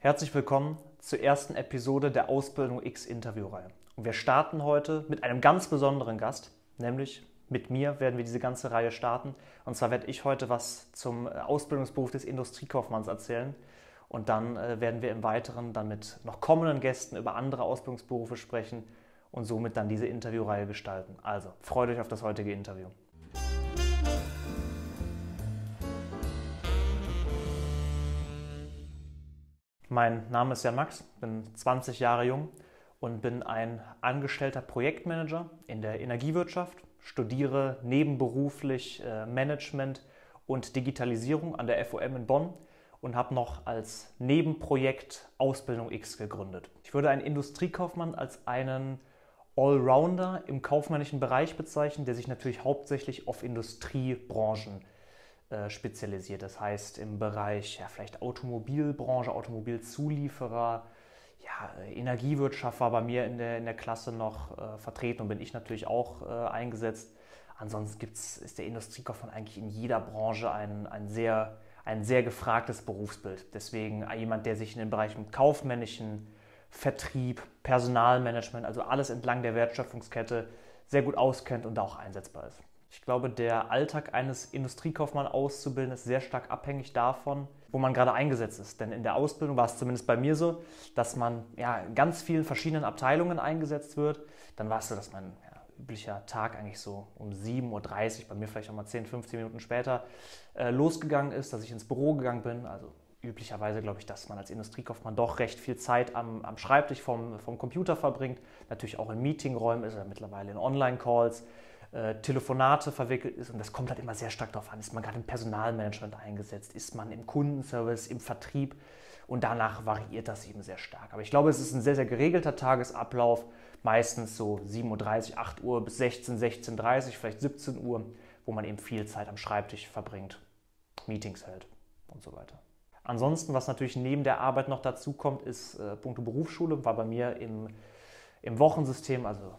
Herzlich willkommen zur ersten Episode der Ausbildung X Interviewreihe. Und wir starten heute mit einem ganz besonderen Gast, nämlich mit mir werden wir diese ganze Reihe starten. Und zwar werde ich heute was zum äh, Ausbildungsberuf des Industriekaufmanns erzählen. Und dann äh, werden wir im Weiteren dann mit noch kommenden Gästen über andere Ausbildungsberufe sprechen und somit dann diese Interviewreihe gestalten. Also freut euch auf das heutige Interview. Mein Name ist Jan Max, bin 20 Jahre jung und bin ein angestellter Projektmanager in der Energiewirtschaft, studiere nebenberuflich äh, Management und Digitalisierung an der FOM in Bonn und habe noch als Nebenprojekt Ausbildung X gegründet. Ich würde einen Industriekaufmann als einen Allrounder im kaufmännischen Bereich bezeichnen, der sich natürlich hauptsächlich auf Industriebranchen äh, spezialisiert. Das heißt im Bereich ja, vielleicht Automobilbranche, Automobilzulieferer, ja, Energiewirtschaft war bei mir in der, in der Klasse noch äh, vertreten und bin ich natürlich auch äh, eingesetzt. Ansonsten gibt's, ist der Industriekaufmann eigentlich in jeder Branche ein, ein, sehr, ein sehr gefragtes Berufsbild. Deswegen jemand, der sich in den Bereichen kaufmännischen Vertrieb, Personalmanagement, also alles entlang der Wertschöpfungskette sehr gut auskennt und da auch einsetzbar ist. Ich glaube, der Alltag eines Industriekaufmanns auszubilden ist sehr stark abhängig davon, wo man gerade eingesetzt ist. Denn in der Ausbildung war es zumindest bei mir so, dass man ja, in ganz vielen verschiedenen Abteilungen eingesetzt wird. Dann war es so, dass mein ja, üblicher Tag eigentlich so um 7.30 Uhr, bei mir vielleicht auch mal 10, 15 Minuten später, äh, losgegangen ist, dass ich ins Büro gegangen bin. Also üblicherweise glaube ich, dass man als Industriekaufmann doch recht viel Zeit am, am Schreibtisch vom, vom Computer verbringt. Natürlich auch in Meetingräumen ist er mittlerweile in Online-Calls äh, Telefonate verwickelt ist. Und das kommt halt immer sehr stark darauf an, ist man gerade im Personalmanagement eingesetzt, ist man im Kundenservice, im Vertrieb. Und danach variiert das eben sehr stark. Aber ich glaube, es ist ein sehr, sehr geregelter Tagesablauf. Meistens so 7.30 Uhr, 8 Uhr bis 16, 16.30 Uhr, vielleicht 17 Uhr, wo man eben viel Zeit am Schreibtisch verbringt, Meetings hält und so weiter. Ansonsten, was natürlich neben der Arbeit noch dazu kommt, ist äh, Punkte Berufsschule. War bei mir im, im Wochensystem, also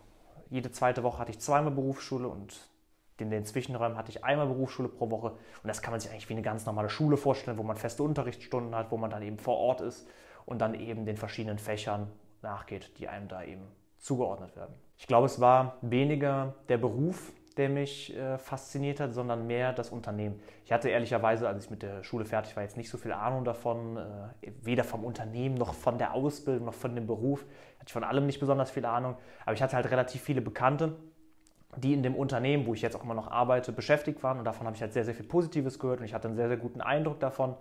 jede zweite Woche hatte ich zweimal Berufsschule und in den Zwischenräumen hatte ich einmal Berufsschule pro Woche. Und das kann man sich eigentlich wie eine ganz normale Schule vorstellen, wo man feste Unterrichtsstunden hat, wo man dann eben vor Ort ist und dann eben den verschiedenen Fächern nachgeht, die einem da eben zugeordnet werden. Ich glaube, es war weniger der Beruf, der mich äh, fasziniert hat, sondern mehr das Unternehmen. Ich hatte ehrlicherweise, als ich mit der Schule fertig war, jetzt nicht so viel Ahnung davon, äh, weder vom Unternehmen noch von der Ausbildung noch von dem Beruf. Hatte ich von allem nicht besonders viel Ahnung, aber ich hatte halt relativ viele Bekannte, die in dem Unternehmen, wo ich jetzt auch immer noch arbeite, beschäftigt waren und davon habe ich halt sehr, sehr viel Positives gehört und ich hatte einen sehr, sehr guten Eindruck davon.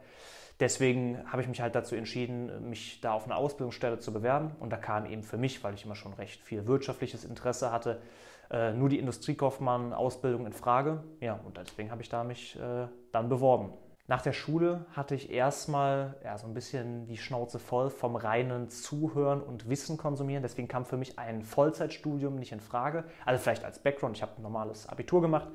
Deswegen habe ich mich halt dazu entschieden, mich da auf eine Ausbildungsstelle zu bewerben und da kam eben für mich, weil ich immer schon recht viel wirtschaftliches Interesse hatte, äh, nur die Industriekaufmann-Ausbildung in Frage. Ja, und deswegen habe ich da mich äh, dann beworben. Nach der Schule hatte ich erstmal ja, so ein bisschen die Schnauze voll vom reinen Zuhören und Wissen konsumieren. Deswegen kam für mich ein Vollzeitstudium nicht in Frage. Also vielleicht als Background, ich habe ein normales Abitur gemacht.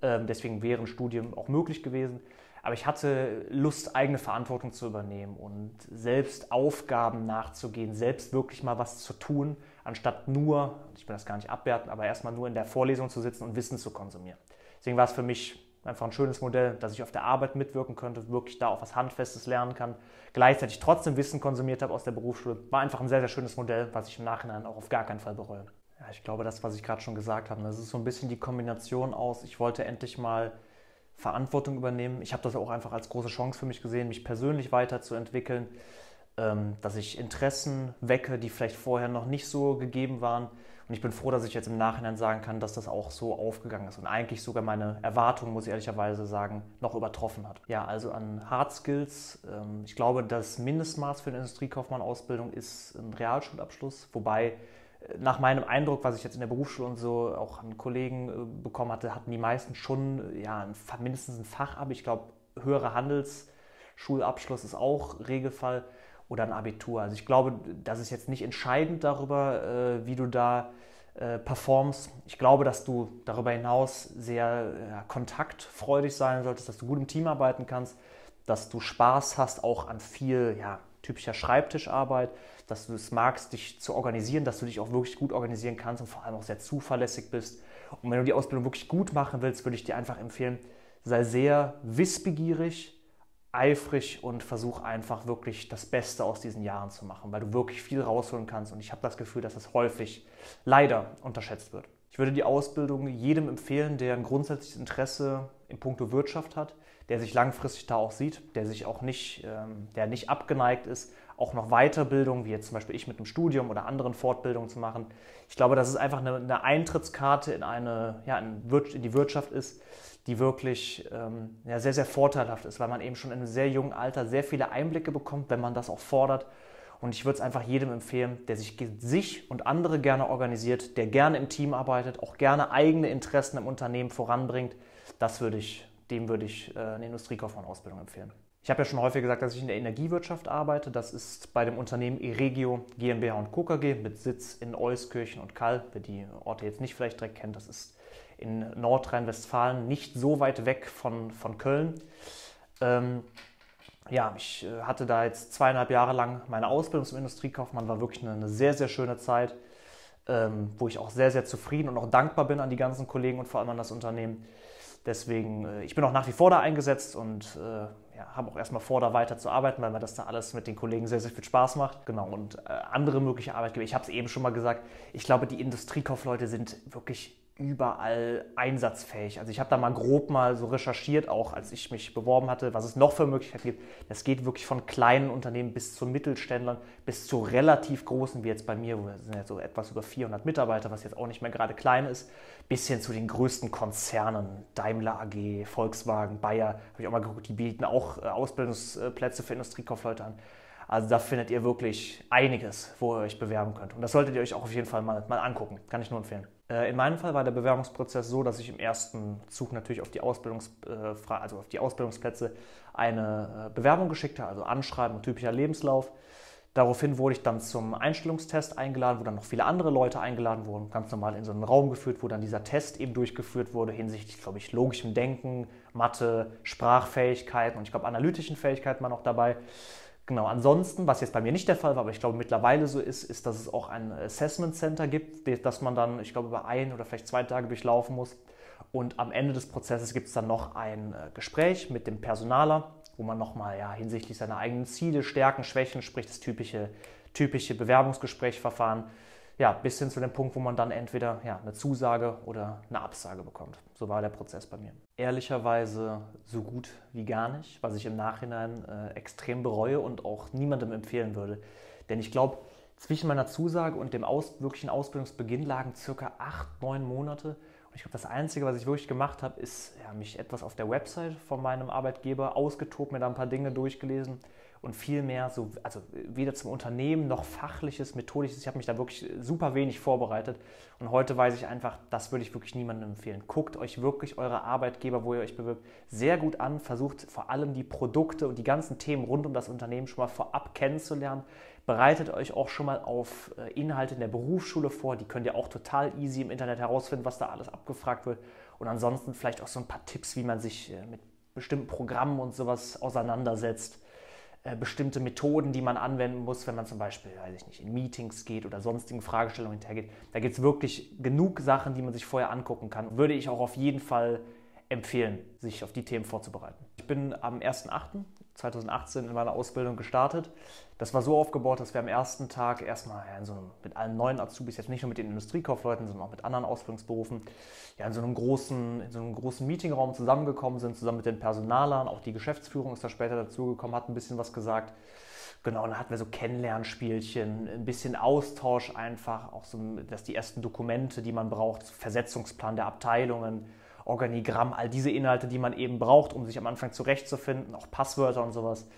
Ähm, deswegen wäre ein Studium auch möglich gewesen. Aber ich hatte Lust, eigene Verantwortung zu übernehmen und selbst Aufgaben nachzugehen, selbst wirklich mal was zu tun, anstatt nur, ich will das gar nicht abwerten, aber erstmal nur in der Vorlesung zu sitzen und Wissen zu konsumieren. Deswegen war es für mich einfach ein schönes Modell, dass ich auf der Arbeit mitwirken könnte, wirklich da auch was Handfestes lernen kann, gleichzeitig trotzdem Wissen konsumiert habe aus der Berufsschule. War einfach ein sehr, sehr schönes Modell, was ich im Nachhinein auch auf gar keinen Fall bereue. Ja, ich glaube, das, was ich gerade schon gesagt habe, das ist so ein bisschen die Kombination aus, ich wollte endlich mal Verantwortung übernehmen. Ich habe das auch einfach als große Chance für mich gesehen, mich persönlich weiterzuentwickeln, ähm, dass ich Interessen wecke, die vielleicht vorher noch nicht so gegeben waren. Und ich bin froh, dass ich jetzt im Nachhinein sagen kann, dass das auch so aufgegangen ist und eigentlich sogar meine Erwartungen, muss ich ehrlicherweise sagen, noch übertroffen hat. Ja, also an Hard Skills. Ähm, ich glaube, das Mindestmaß für eine Industriekaufmann-Ausbildung ist ein Realschulabschluss, wobei nach meinem Eindruck, was ich jetzt in der Berufsschule und so auch an Kollegen äh, bekommen hatte, hatten die meisten schon ja, mindestens ein Fachabi. Ich glaube, höherer Handelsschulabschluss ist auch Regelfall oder ein Abitur. Also ich glaube, das ist jetzt nicht entscheidend darüber, äh, wie du da äh, performst. Ich glaube, dass du darüber hinaus sehr ja, kontaktfreudig sein solltest, dass du gut im Team arbeiten kannst, dass du Spaß hast auch an viel ja, typischer Schreibtischarbeit, dass du es magst, dich zu organisieren, dass du dich auch wirklich gut organisieren kannst und vor allem auch sehr zuverlässig bist. Und wenn du die Ausbildung wirklich gut machen willst, würde ich dir einfach empfehlen, sei sehr wissbegierig, eifrig und versuch einfach wirklich das Beste aus diesen Jahren zu machen, weil du wirklich viel rausholen kannst. Und ich habe das Gefühl, dass das häufig leider unterschätzt wird. Ich würde die Ausbildung jedem empfehlen, der ein grundsätzliches Interesse in puncto Wirtschaft hat, der sich langfristig da auch sieht, der sich auch nicht, ähm, der nicht abgeneigt ist, auch noch Weiterbildung, wie jetzt zum Beispiel ich mit einem Studium oder anderen Fortbildungen zu machen. Ich glaube, dass es einfach eine, eine Eintrittskarte in, eine, ja, in, die Wirtschaft ist, die wirklich ähm, ja, sehr, sehr vorteilhaft ist, weil man eben schon in einem sehr jungen Alter sehr viele Einblicke bekommt, wenn man das auch fordert. Und ich würde es einfach jedem empfehlen, der sich, sich und andere gerne organisiert, der gerne im Team arbeitet, auch gerne eigene Interessen im Unternehmen voranbringt. Das würde ich, dem würde ich äh, eine Industriekaufmann-Ausbildung empfehlen. Ich habe ja schon häufig gesagt, dass ich in der Energiewirtschaft arbeite. Das ist bei dem Unternehmen Eregio GmbH und Co. KG mit Sitz in Euskirchen und Kall. Wer die Orte jetzt nicht vielleicht direkt kennt, das ist in Nordrhein-Westfalen, nicht so weit weg von, von Köln. Ähm, ja, ich äh, hatte da jetzt zweieinhalb Jahre lang meine Ausbildung zum Industriekaufmann, war wirklich eine, eine sehr, sehr schöne Zeit, ähm, wo ich auch sehr, sehr zufrieden und auch dankbar bin an die ganzen Kollegen und vor allem an das Unternehmen. Deswegen, äh, ich bin auch nach wie vor da eingesetzt und äh, ja, habe auch erstmal vor, da weiter zu arbeiten, weil mir das da alles mit den Kollegen sehr, sehr viel Spaß macht. Genau, und äh, andere mögliche Arbeitgeber, ich habe es eben schon mal gesagt, ich glaube, die Industriekaufleute sind wirklich überall einsatzfähig. Also ich habe da mal grob mal so recherchiert, auch als ich mich beworben hatte, was es noch für Möglichkeiten gibt. Das geht wirklich von kleinen Unternehmen bis zu Mittelständlern, bis zu relativ großen, wie jetzt bei mir, wir sind ja so etwas über 400 Mitarbeiter, was jetzt auch nicht mehr gerade klein ist, bis hin zu den größten Konzernen, Daimler AG, Volkswagen, Bayer, habe ich auch mal geguckt, die bieten auch äh, Ausbildungsplätze für Industriekaufleute an. Also da findet ihr wirklich einiges, wo ihr euch bewerben könnt. Und das solltet ihr euch auch auf jeden Fall mal, mal angucken. Kann ich nur empfehlen. Äh, in meinem Fall war der Bewerbungsprozess so, dass ich im ersten Zug natürlich auf die, Ausbildungs, äh, also auf die Ausbildungsplätze eine äh, Bewerbung geschickt habe, also Anschreiben und typischer Lebenslauf. Daraufhin wurde ich dann zum Einstellungstest eingeladen, wo dann noch viele andere Leute eingeladen wurden, ganz normal in so einen Raum geführt, wo dann dieser Test eben durchgeführt wurde hinsichtlich, glaube ich, logischem Denken, Mathe, Sprachfähigkeiten und ich glaube analytischen Fähigkeiten waren noch dabei. Genau, ansonsten, was jetzt bei mir nicht der Fall war, aber ich glaube mittlerweile so ist, ist, dass es auch ein Assessment Center gibt, das man dann, ich glaube, über ein oder vielleicht zwei Tage durchlaufen muss. Und am Ende des Prozesses gibt es dann noch ein äh, Gespräch mit dem Personaler, wo man nochmal ja, hinsichtlich seiner eigenen Ziele, Stärken, Schwächen, sprich das typische, typische Bewerbungsgesprächsverfahren, ja, bis hin zu dem Punkt, wo man dann entweder ja, eine Zusage oder eine Absage bekommt. So war der Prozess bei mir. Ehrlicherweise so gut wie gar nicht, was ich im Nachhinein äh, extrem bereue und auch niemandem empfehlen würde. Denn ich glaube, zwischen meiner Zusage und dem aus, wirklichen Ausbildungsbeginn lagen circa acht, neun Monate. Ich glaube, das Einzige, was ich wirklich gemacht habe, ist ja, mich etwas auf der Website von meinem Arbeitgeber ausgetobt, mir da ein paar Dinge durchgelesen und viel mehr so, also weder zum Unternehmen noch fachliches, methodisches. Ich habe mich da wirklich super wenig vorbereitet und heute weiß ich einfach, das würde ich wirklich niemandem empfehlen. Guckt euch wirklich eure Arbeitgeber, wo ihr euch bewirbt, sehr gut an. Versucht vor allem die Produkte und die ganzen Themen rund um das Unternehmen schon mal vorab kennenzulernen. Bereitet euch auch schon mal auf äh, Inhalte in der Berufsschule vor. Die könnt ihr auch total easy im Internet herausfinden, was da alles abgefragt wird. Und ansonsten vielleicht auch so ein paar Tipps, wie man sich äh, mit bestimmten Programmen und sowas auseinandersetzt äh, bestimmte Methoden, die man anwenden muss, wenn man zum Beispiel, weiß ich nicht, in Meetings geht oder sonstigen Fragestellungen hintergeht. Da gibt es wirklich genug Sachen, die man sich vorher angucken kann. Würde ich auch auf jeden Fall empfehlen, sich auf die Themen vorzubereiten. Ich bin am 1.8. 2018 in meiner Ausbildung gestartet. Das war so aufgebaut, dass wir am ersten Tag erstmal ja, so einem, mit allen neuen Azubis, jetzt nicht nur mit den Industriekaufleuten, sondern auch mit anderen Ausbildungsberufen, ja, in, so einem großen, in so einem großen Meetingraum zusammengekommen sind, zusammen mit den Personalern. Auch die Geschäftsführung ist da später dazugekommen, hat ein bisschen was gesagt. Genau, dann hatten wir so Kennenlernspielchen, ein bisschen Austausch einfach, auch so, dass die ersten Dokumente, die man braucht, Versetzungsplan der Abteilungen, Organigramm, all diese Inhalte, die man eben braucht, um sich am Anfang zurechtzufinden, auch Passwörter und sowas.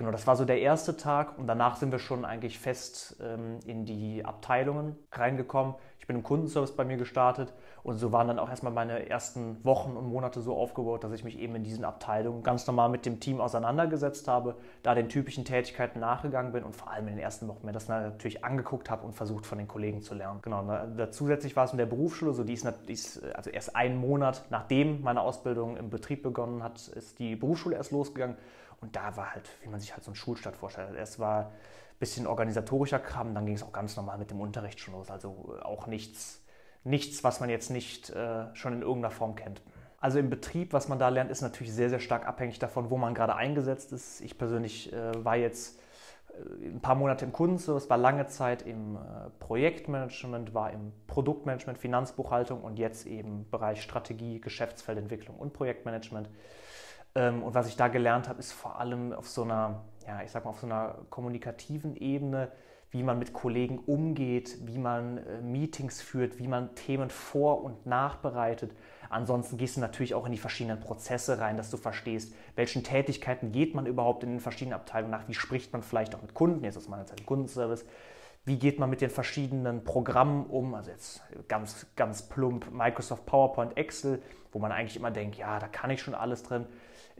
Genau, das war so der erste Tag und danach sind wir schon eigentlich fest ähm, in die Abteilungen reingekommen. Ich bin im Kundenservice bei mir gestartet und so waren dann auch erstmal meine ersten Wochen und Monate so aufgebaut, dass ich mich eben in diesen Abteilungen ganz normal mit dem Team auseinandergesetzt habe, da den typischen Tätigkeiten nachgegangen bin und vor allem in den ersten Wochen mir das natürlich angeguckt habe und versucht von den Kollegen zu lernen. Genau, da, zusätzlich war es in der Berufsschule, so die ist, die ist also erst einen Monat nachdem meine Ausbildung im Betrieb begonnen hat, ist die Berufsschule erst losgegangen und da war halt, wie man sich halt so einen Schulstart vorstellt. Es war ein bisschen organisatorischer Kram, dann ging es auch ganz normal mit dem Unterricht schon los. Also auch nichts, nichts was man jetzt nicht äh, schon in irgendeiner Form kennt. Also im Betrieb, was man da lernt, ist natürlich sehr, sehr stark abhängig davon, wo man gerade eingesetzt ist. Ich persönlich äh, war jetzt äh, ein paar Monate im Kundenservice, war lange Zeit im äh, Projektmanagement, war im Produktmanagement, Finanzbuchhaltung und jetzt eben Bereich Strategie, Geschäftsfeldentwicklung und Projektmanagement. Ähm, und was ich da gelernt habe, ist vor allem auf so einer, ja, ich sag mal, auf so einer kommunikativen Ebene, wie man mit Kollegen umgeht, wie man äh, Meetings führt, wie man Themen vor- und nachbereitet. Ansonsten gehst du natürlich auch in die verschiedenen Prozesse rein, dass du verstehst, welchen Tätigkeiten geht man überhaupt in den verschiedenen Abteilungen nach, wie spricht man vielleicht auch mit Kunden, jetzt aus meiner Zeit Kundenservice, wie geht man mit den verschiedenen Programmen um, also jetzt ganz, ganz plump Microsoft PowerPoint, Excel, wo man eigentlich immer denkt, ja, da kann ich schon alles drin.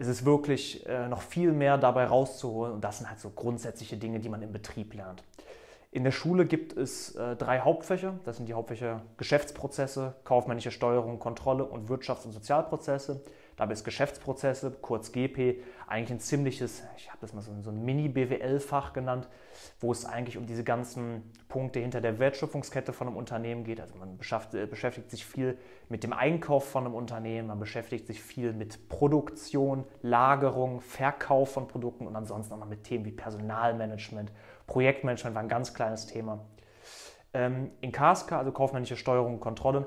Es ist wirklich äh, noch viel mehr dabei rauszuholen und das sind halt so grundsätzliche Dinge, die man im Betrieb lernt. In der Schule gibt es äh, drei Hauptfächer. Das sind die Hauptfächer Geschäftsprozesse, kaufmännische Steuerung, Kontrolle und Wirtschafts- und Sozialprozesse. Dabei ist Geschäftsprozesse, kurz GP, eigentlich ein ziemliches, ich habe das mal so, so ein Mini-BWL-Fach genannt, wo es eigentlich um diese ganzen Punkte hinter der Wertschöpfungskette von einem Unternehmen geht. Also man äh, beschäftigt sich viel mit dem Einkauf von einem Unternehmen, man beschäftigt sich viel mit Produktion, Lagerung, Verkauf von Produkten und ansonsten auch noch mit Themen wie Personalmanagement, Projektmanagement war ein ganz kleines Thema. Ähm, in KSK, also kaufmännische Steuerung und Kontrolle,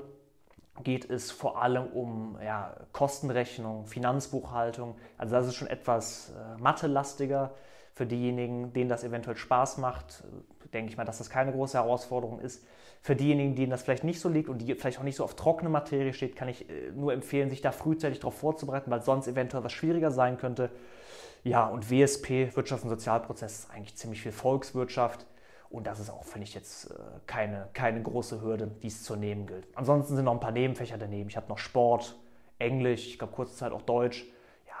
geht es vor allem um ja, Kostenrechnung, Finanzbuchhaltung. Also das ist schon etwas äh, mathelastiger für diejenigen, denen das eventuell Spaß macht. Denke ich mal, dass das keine große Herausforderung ist. Für diejenigen, denen das vielleicht nicht so liegt und die vielleicht auch nicht so auf trockene Materie steht, kann ich äh, nur empfehlen, sich da frühzeitig darauf vorzubereiten, weil sonst eventuell was schwieriger sein könnte. Ja, und WSP, Wirtschafts- und Sozialprozess, ist eigentlich ziemlich viel Volkswirtschaft. Und das ist auch, finde ich, jetzt äh, keine, keine große Hürde, die es zu nehmen gilt. Ansonsten sind noch ein paar Nebenfächer daneben. Ich habe noch Sport, Englisch, ich glaube kurze Zeit auch Deutsch. Ja,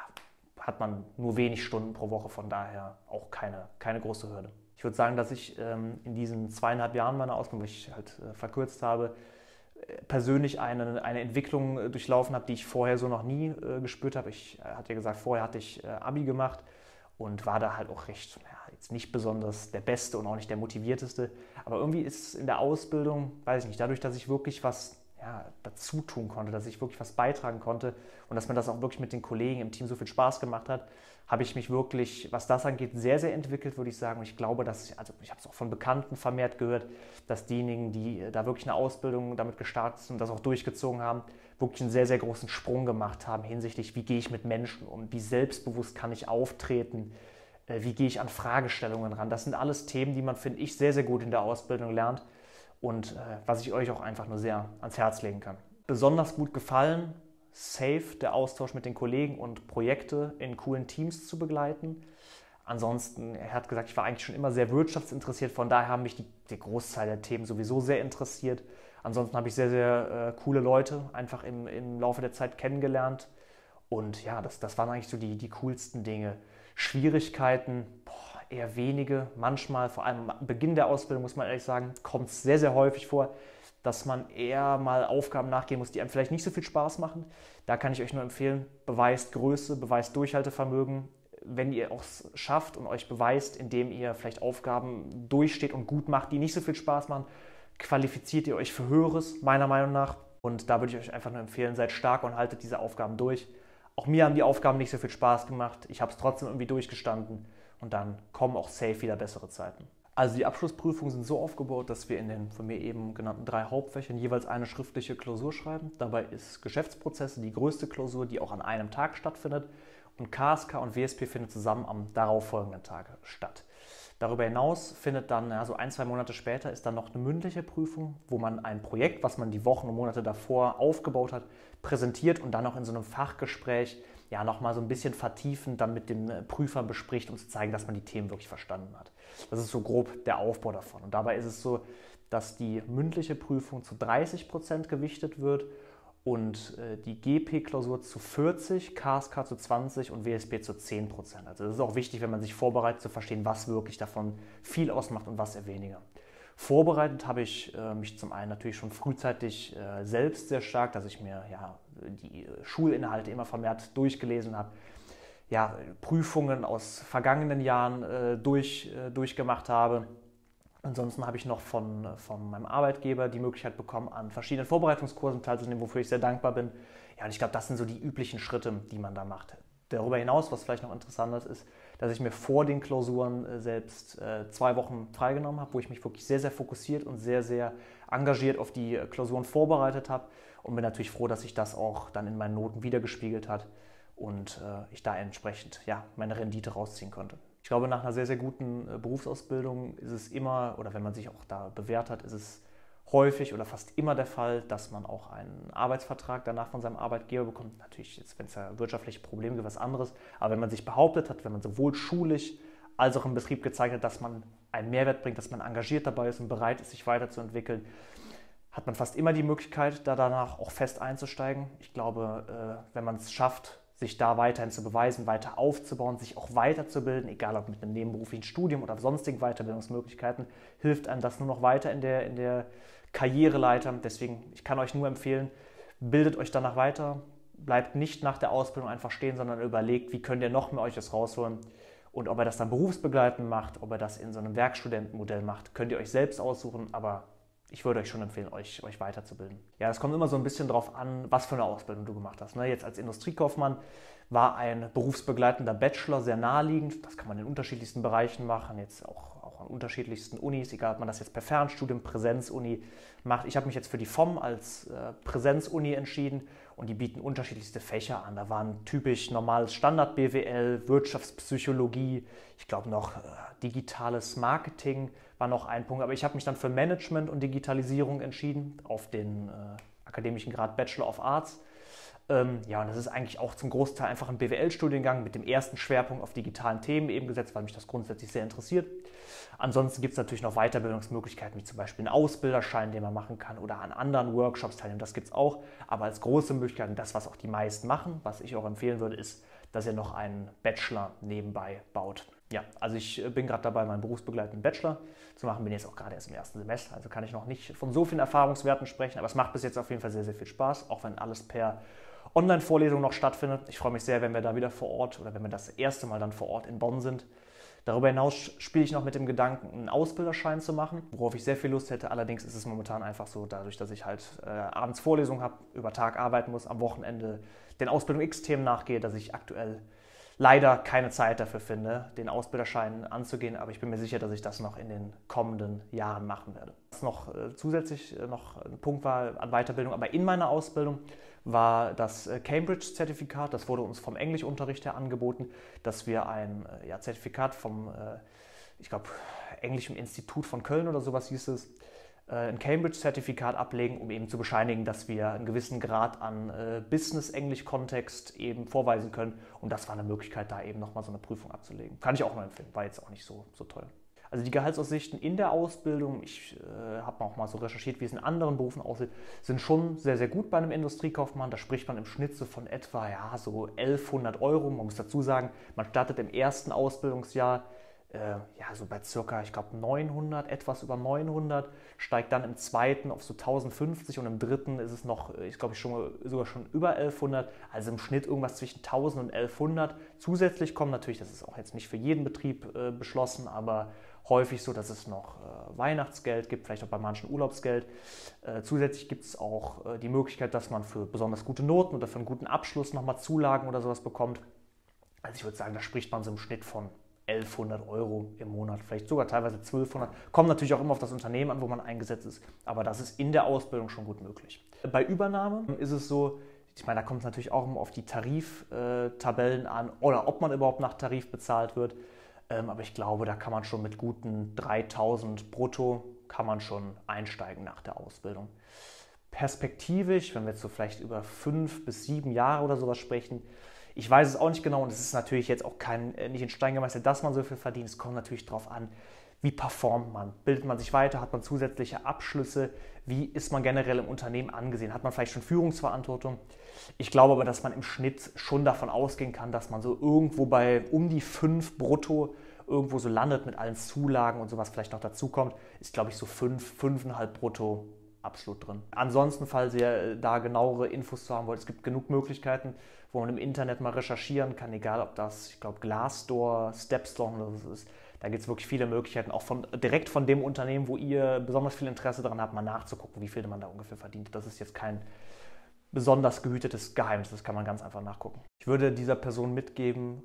hat man nur wenig Stunden pro Woche, von daher auch keine, keine große Hürde. Ich würde sagen, dass ich ähm, in diesen zweieinhalb Jahren meiner Ausbildung, die ich halt äh, verkürzt habe, äh, persönlich eine, eine Entwicklung durchlaufen habe, die ich vorher so noch nie gespürt habe. Ich hatte ja gesagt, vorher hatte ich Abi gemacht und war da halt auch recht, ja, jetzt nicht besonders der Beste und auch nicht der Motivierteste. Aber irgendwie ist in der Ausbildung, weiß ich nicht, dadurch, dass ich wirklich was ja, dazu tun konnte, dass ich wirklich was beitragen konnte und dass mir das auch wirklich mit den Kollegen im Team so viel Spaß gemacht hat, habe ich mich wirklich, was das angeht, sehr, sehr entwickelt, würde ich sagen. Und ich glaube, dass ich, also ich habe es auch von Bekannten vermehrt gehört, dass diejenigen, die da wirklich eine Ausbildung damit gestartet sind und das auch durchgezogen haben, wirklich einen sehr, sehr großen Sprung gemacht haben hinsichtlich, wie gehe ich mit Menschen um, wie selbstbewusst kann ich auftreten, äh, wie gehe ich an Fragestellungen ran. Das sind alles Themen, die man, finde ich, sehr, sehr gut in der Ausbildung lernt und äh, was ich euch auch einfach nur sehr ans Herz legen kann. Besonders gut gefallen, safe der Austausch mit den Kollegen und Projekte in coolen Teams zu begleiten. Ansonsten, er hat gesagt, ich war eigentlich schon immer sehr wirtschaftsinteressiert, von daher haben mich die, der Großteil der Themen sowieso sehr interessiert. Ansonsten habe ich sehr, sehr äh, coole Leute einfach im, im Laufe der Zeit kennengelernt. Und ja, das, das waren eigentlich so die, die coolsten Dinge. Schwierigkeiten, boah, eher wenige. Manchmal, vor allem am Beginn der Ausbildung, muss man ehrlich sagen, kommt es sehr, sehr häufig vor, dass man eher mal Aufgaben nachgehen muss, die einem vielleicht nicht so viel Spaß machen. Da kann ich euch nur empfehlen, beweist Größe, beweist Durchhaltevermögen. Wenn ihr auch schafft und euch beweist, indem ihr vielleicht Aufgaben durchsteht und gut macht, die nicht so viel Spaß machen, qualifiziert ihr euch für Höheres, meiner Meinung nach. Und da würde ich euch einfach nur empfehlen, seid stark und haltet diese Aufgaben durch. Auch mir haben die Aufgaben nicht so viel Spaß gemacht. Ich habe es trotzdem irgendwie durchgestanden und dann kommen auch safe wieder bessere Zeiten. Also die Abschlussprüfungen sind so aufgebaut, dass wir in den von mir eben genannten drei Hauptfächern jeweils eine schriftliche Klausur schreiben. Dabei ist Geschäftsprozesse die größte Klausur, die auch an einem Tag stattfindet. Und KSK und WSP findet zusammen am darauffolgenden Tag statt. Darüber hinaus findet dann, ja, so ein, zwei Monate später, ist dann noch eine mündliche Prüfung, wo man ein Projekt, was man die Wochen und Monate davor aufgebaut hat, präsentiert und dann auch in so einem Fachgespräch ja nochmal so ein bisschen vertiefend dann mit dem Prüfer bespricht, um zu zeigen, dass man die Themen wirklich verstanden hat. Das ist so grob der Aufbau davon. Und dabei ist es so, dass die mündliche Prüfung zu 30 Prozent gewichtet wird und äh, die GP-Klausur zu 40, KSK zu 20 und WSB zu 10 Prozent. Also das ist auch wichtig, wenn man sich vorbereitet, zu verstehen, was wirklich davon viel ausmacht und was eher weniger. Vorbereitet habe ich äh, mich zum einen natürlich schon frühzeitig äh, selbst sehr stark, dass ich mir ja, die Schulinhalte immer vermehrt durchgelesen habe, ja, Prüfungen aus vergangenen Jahren äh, durch, äh, durchgemacht habe Ansonsten habe ich noch von, von meinem Arbeitgeber die Möglichkeit bekommen, an verschiedenen Vorbereitungskursen teilzunehmen, wofür ich sehr dankbar bin. Ja, und ich glaube, das sind so die üblichen Schritte, die man da macht. Darüber hinaus, was vielleicht noch interessant ist, ist, dass ich mir vor den Klausuren äh, selbst äh, zwei Wochen freigenommen habe, wo ich mich wirklich sehr, sehr fokussiert und sehr, sehr engagiert auf die äh, Klausuren vorbereitet habe und bin natürlich froh, dass sich das auch dann in meinen Noten wiedergespiegelt hat und ich da entsprechend ja, meine Rendite rausziehen konnte. Ich glaube, nach einer sehr, sehr guten Berufsausbildung ist es immer, oder wenn man sich auch da bewährt hat, ist es häufig oder fast immer der Fall, dass man auch einen Arbeitsvertrag danach von seinem Arbeitgeber bekommt. Natürlich, wenn es ja wirtschaftliche Probleme gibt, was anderes. Aber wenn man sich behauptet hat, wenn man sowohl schulisch als auch im Betrieb gezeigt hat, dass man einen Mehrwert bringt, dass man engagiert dabei ist und bereit ist, sich weiterzuentwickeln, hat man fast immer die Möglichkeit, da danach auch fest einzusteigen. Ich glaube, äh, wenn man es schafft, sich da weiterhin zu beweisen, weiter aufzubauen, sich auch weiterzubilden, egal ob mit einem nebenberuflichen Studium oder sonstigen Weiterbildungsmöglichkeiten, hilft einem das nur noch weiter in der, in der Karriereleiter. Deswegen, ich kann euch nur empfehlen, bildet euch danach weiter, bleibt nicht nach der Ausbildung einfach stehen, sondern überlegt, wie könnt ihr noch mehr euch das rausholen. Und ob ihr das dann berufsbegleitend macht, ob ihr das in so einem Werkstudentenmodell macht, könnt ihr euch selbst aussuchen, aber ich würde euch schon empfehlen, euch, euch weiterzubilden. Ja, es kommt immer so ein bisschen darauf an, was für eine Ausbildung du gemacht hast. Ne? Jetzt als Industriekaufmann war ein berufsbegleitender Bachelor sehr naheliegend. Das kann man in unterschiedlichsten Bereichen machen, jetzt auch unterschiedlichsten Unis, egal ob man das jetzt per Fernstudium, Präsenzuni macht. Ich habe mich jetzt für die FOM als äh, Präsenzuni entschieden und die bieten unterschiedlichste Fächer an. Da waren typisch normales Standard-BWL, Wirtschaftspsychologie, ich glaube noch äh, digitales Marketing war noch ein Punkt. Aber ich habe mich dann für Management und Digitalisierung entschieden auf den äh, akademischen Grad Bachelor of Arts. Ähm, ja, und das ist eigentlich auch zum Großteil einfach ein BWL-Studiengang mit dem ersten Schwerpunkt auf digitalen Themen eben gesetzt, weil mich das grundsätzlich sehr interessiert. Ansonsten gibt es natürlich noch Weiterbildungsmöglichkeiten, wie zum Beispiel einen Ausbilderschein, den man machen kann oder an anderen Workshops teilnehmen. Das gibt es auch. Aber als große Möglichkeit, und das, was auch die meisten machen, was ich auch empfehlen würde, ist, dass ihr noch einen Bachelor nebenbei baut. Ja, also ich äh, bin gerade dabei, meinen berufsbegleitenden Bachelor zu machen. Bin jetzt auch gerade erst im ersten Semester, also kann ich noch nicht von so vielen Erfahrungswerten sprechen. Aber es macht bis jetzt auf jeden Fall sehr, sehr viel Spaß, auch wenn alles per Online-Vorlesung noch stattfindet. Ich freue mich sehr, wenn wir da wieder vor Ort oder wenn wir das erste Mal dann vor Ort in Bonn sind. Darüber hinaus spiele ich noch mit dem Gedanken, einen Ausbilderschein zu machen, worauf ich sehr viel Lust hätte. Allerdings ist es momentan einfach so, dadurch, dass ich halt äh, abends Vorlesungen habe, über Tag arbeiten muss, am Wochenende den Ausbildung X-Themen nachgehe, dass ich aktuell leider keine Zeit dafür finde, den Ausbilderschein anzugehen, aber ich bin mir sicher, dass ich das noch in den kommenden Jahren machen werde. Was noch äh, zusätzlich äh, noch ein Punkt war an Weiterbildung, aber in meiner Ausbildung war das äh, Cambridge-Zertifikat. Das wurde uns vom Englischunterricht her angeboten, dass wir ein äh, ja, Zertifikat vom, äh, ich glaube, Englischen Institut von Köln oder sowas hieß es, ein Cambridge-Zertifikat ablegen, um eben zu bescheinigen, dass wir einen gewissen Grad an äh, Business-Englisch-Kontext eben vorweisen können. Und das war eine Möglichkeit, da eben nochmal so eine Prüfung abzulegen. Kann ich auch nur empfehlen, war jetzt auch nicht so, so toll. Also die Gehaltsaussichten in der Ausbildung, ich äh, habe auch mal so recherchiert, wie es in anderen Berufen aussieht, sind schon sehr, sehr gut bei einem Industriekaufmann. Da spricht man im Schnitt so von etwa ja, so 1100 Euro. Man muss dazu sagen, man startet im ersten Ausbildungsjahr äh, ja, so bei circa, ich glaube, 900, etwas über 900, steigt dann im zweiten auf so 1050 und im dritten ist es noch, äh, ich glaube, schon, sogar schon über 1100, also im Schnitt irgendwas zwischen 1000 und 1100. Zusätzlich kommen natürlich, das ist auch jetzt nicht für jeden Betrieb äh, beschlossen, aber häufig so, dass es noch äh, Weihnachtsgeld gibt, vielleicht auch bei manchen Urlaubsgeld. Äh, zusätzlich gibt es auch äh, die Möglichkeit, dass man für besonders gute Noten oder für einen guten Abschluss nochmal Zulagen oder sowas bekommt. Also ich würde sagen, da spricht man so im Schnitt von 1100 Euro im Monat, vielleicht sogar teilweise 1200. Kommt natürlich auch immer auf das Unternehmen an, wo man eingesetzt ist, aber das ist in der Ausbildung schon gut möglich. Bei Übernahme ist es so, ich meine, da kommt es natürlich auch immer auf die Tariftabellen an oder ob man überhaupt nach Tarif bezahlt wird. Ähm, aber ich glaube, da kann man schon mit guten 3000 brutto kann man schon einsteigen nach der Ausbildung. Perspektivisch, wenn wir jetzt so vielleicht über fünf bis sieben Jahre oder sowas sprechen, ich weiß es auch nicht genau und es ist natürlich jetzt auch kein, äh, nicht in Stein gemeißelt, dass man so viel verdient. Es kommt natürlich darauf an, wie performt man? Bildet man sich weiter? Hat man zusätzliche Abschlüsse? Wie ist man generell im Unternehmen angesehen? Hat man vielleicht schon Führungsverantwortung? Ich glaube aber, dass man im Schnitt schon davon ausgehen kann, dass man so irgendwo bei um die fünf brutto irgendwo so landet mit allen Zulagen und sowas vielleicht noch dazukommt, ist glaube ich so fünf, fünfeinhalb brutto absolut drin. Ansonsten, falls ihr äh, da genauere Infos zu haben wollt, es gibt genug Möglichkeiten, wo man im Internet mal recherchieren kann, egal ob das, ich glaube, Glassdoor, Stepstone oder so ist. Da gibt es wirklich viele Möglichkeiten, auch von, direkt von dem Unternehmen, wo ihr besonders viel Interesse daran habt, mal nachzugucken, wie viel man da ungefähr verdient. Das ist jetzt kein besonders gehütetes Geheimnis, das kann man ganz einfach nachgucken. Ich würde dieser Person mitgeben,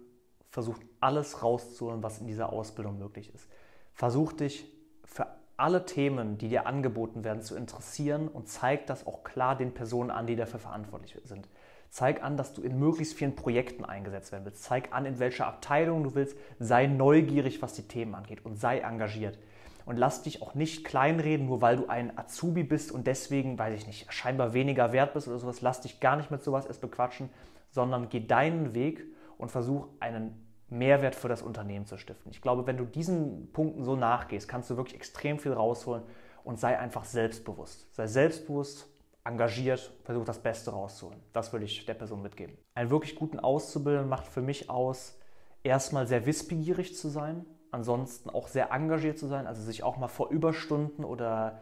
versuch alles rauszuholen, was in dieser Ausbildung möglich ist. Versuch dich für alle Themen, die dir angeboten werden, zu interessieren und zeig das auch klar den Personen an, die dafür verantwortlich sind. Zeig an, dass du in möglichst vielen Projekten eingesetzt werden willst. Zeig an, in welcher Abteilung du willst. Sei neugierig, was die Themen angeht und sei engagiert. Und lass dich auch nicht kleinreden, nur weil du ein Azubi bist und deswegen, weiß ich nicht, scheinbar weniger wert bist oder sowas. Lass dich gar nicht mit sowas erst bequatschen, sondern geh deinen Weg und versuch einen Mehrwert für das Unternehmen zu stiften. Ich glaube, wenn du diesen Punkten so nachgehst, kannst du wirklich extrem viel rausholen und sei einfach selbstbewusst. Sei selbstbewusst, engagiert, versuch das Beste rauszuholen. Das würde ich der Person mitgeben. Einen wirklich guten Auszubildenden macht für mich aus, erstmal sehr wissbegierig zu sein, ansonsten auch sehr engagiert zu sein, also sich auch mal vor Überstunden oder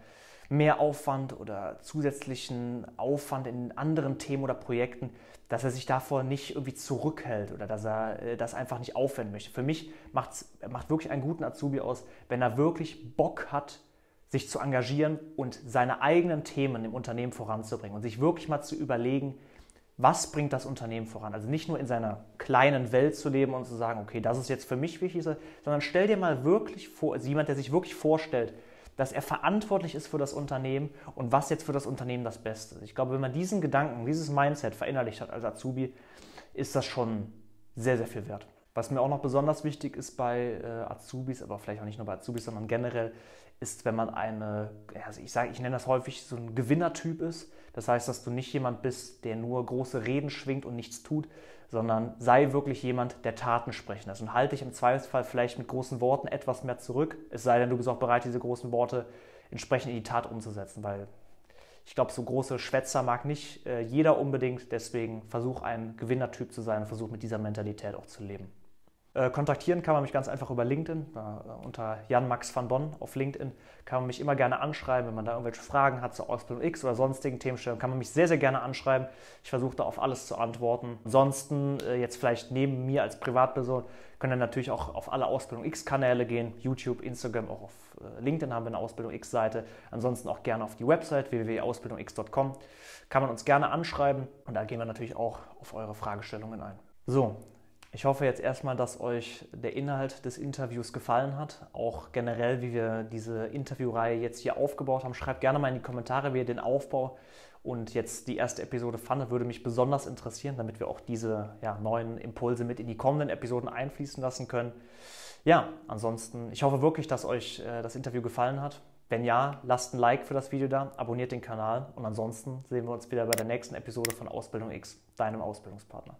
mehr Aufwand oder zusätzlichen Aufwand in anderen Themen oder Projekten, dass er sich davor nicht irgendwie zurückhält oder dass er äh, das einfach nicht aufwenden möchte. Für mich macht wirklich einen guten Azubi aus, wenn er wirklich Bock hat, sich zu engagieren und seine eigenen Themen im Unternehmen voranzubringen und sich wirklich mal zu überlegen, was bringt das Unternehmen voran? Also nicht nur in seiner kleinen Welt zu leben und zu sagen, okay, das ist jetzt für mich wichtig, sondern stell dir mal wirklich vor, also jemand, der sich wirklich vorstellt, dass er verantwortlich ist für das Unternehmen und was jetzt für das Unternehmen das Beste ist. Ich glaube, wenn man diesen Gedanken, dieses Mindset verinnerlicht hat als Azubi, ist das schon sehr, sehr viel wert. Was mir auch noch besonders wichtig ist bei äh, Azubis, aber vielleicht auch nicht nur bei Azubis, sondern generell, ist, wenn man eine, also ich sage, ich nenne das häufig so ein Gewinnertyp ist. Das heißt, dass du nicht jemand bist, der nur große Reden schwingt und nichts tut, sondern sei wirklich jemand, der Taten sprechen lässt. Und halte dich im Zweifelsfall vielleicht mit großen Worten etwas mehr zurück, es sei denn, du bist auch bereit, diese großen Worte entsprechend in die Tat umzusetzen, weil ich glaube, so große Schwätzer mag nicht äh, jeder unbedingt. Deswegen versuch ein Gewinnertyp zu sein und versuch mit dieser Mentalität auch zu leben. Äh, kontaktieren kann man mich ganz einfach über LinkedIn, äh, unter Jan Max van Bonn auf LinkedIn. Kann man mich immer gerne anschreiben, wenn man da irgendwelche Fragen hat zur Ausbildung X oder sonstigen Themenstellungen, kann man mich sehr, sehr gerne anschreiben. Ich versuche da auf alles zu antworten. Ansonsten, äh, jetzt vielleicht neben mir als Privatperson, können dann natürlich auch auf alle Ausbildung X-Kanäle gehen, YouTube, Instagram, auch auf LinkedIn haben wir eine Ausbildung X-Seite. Ansonsten auch gerne auf die Website www.ausbildungx.com. Kann man uns gerne anschreiben und da gehen wir natürlich auch auf eure Fragestellungen ein. So, ich hoffe jetzt erstmal, dass euch der Inhalt des Interviews gefallen hat. Auch generell, wie wir diese Interviewreihe jetzt hier aufgebaut haben. Schreibt gerne mal in die Kommentare, wie ihr den Aufbau und jetzt die erste Episode fandet. Würde mich besonders interessieren, damit wir auch diese ja, neuen Impulse mit in die kommenden Episoden einfließen lassen können. Ja, ansonsten, ich hoffe wirklich, dass euch äh, das Interview gefallen hat. Wenn ja, lasst ein Like für das Video da, abonniert den Kanal und ansonsten sehen wir uns wieder bei der nächsten Episode von Ausbildung X, deinem Ausbildungspartner.